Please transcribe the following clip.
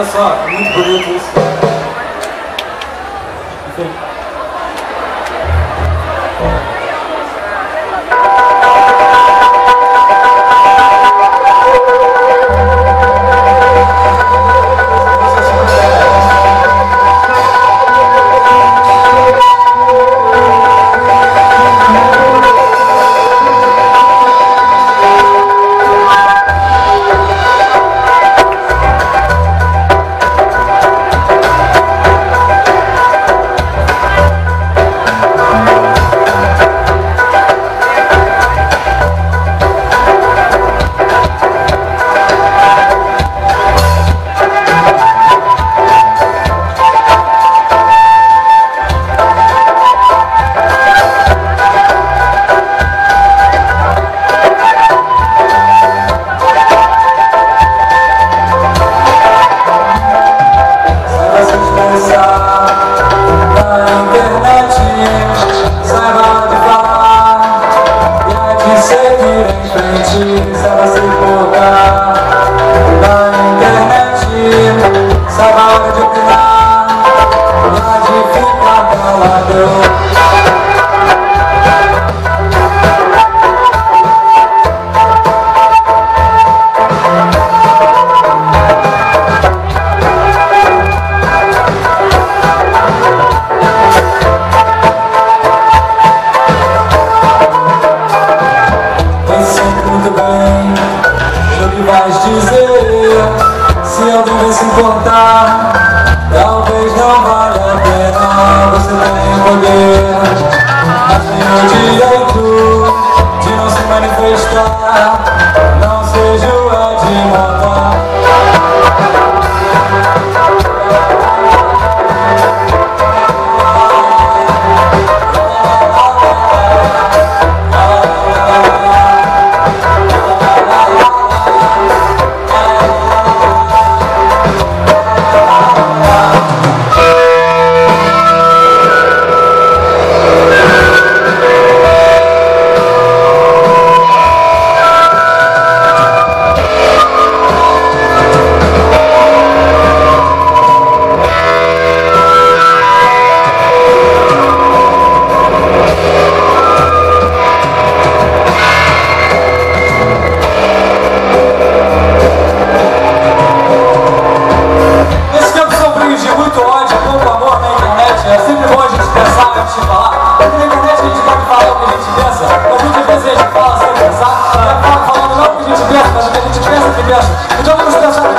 olha só, muito bonito isso. Enfim. Se importar Talvez não valha a pena Você tem poder Mas tem o direito De não se manifestar Não seja o Então vamos pensar